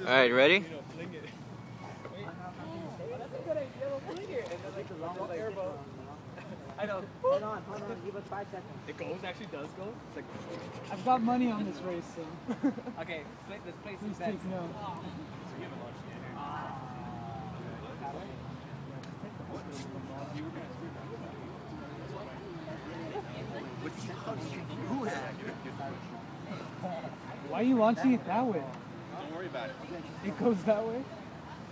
just. All right, ready? You know, fling it. I know. Hold on, hold on. Give us five seconds. It goes. Actually, does go. It's like. I've got money on this race, so Okay, play, let's play some please bets. take note. Why are you launching it that way? Don't worry about it. It goes that way?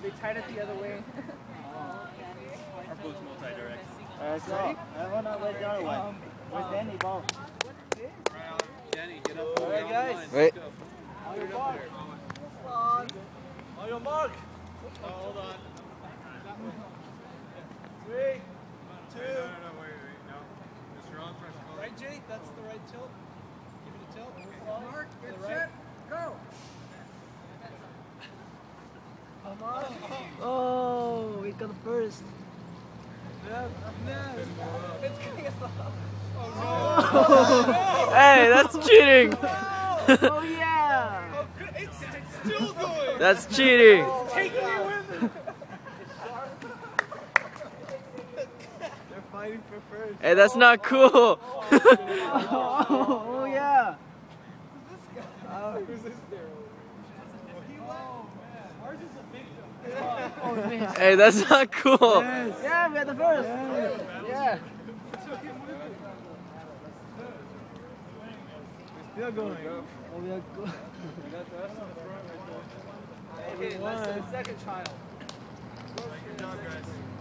They tied it the other way. Our boat's multi-direct. Alright, so, uh, hold on, where's the other one? Where's Danny, ball? Danny, get up. Alright, guys. Wait. On your mark. On your mark. Oh, hold on. Three, two. No, no, no, wait, wait, no. It's wrong for. Right, Jake? That's the right tilt. Give it a tilt. Mark, get set, go. Come on. Oh, we got first. It's getting us off. Hey, that's cheating. Oh, yeah. Oh. It's, it's still going. That's cheating. Take me with it. They're fighting for first. Hey, that's not cool. Oh, oh yeah. Who's this uh, there? Oh, man. hey, that's not cool. Yeah, we got the first. Yeah. We're still going. Oh, we are go- Okay, that's the second child. Good job, guys.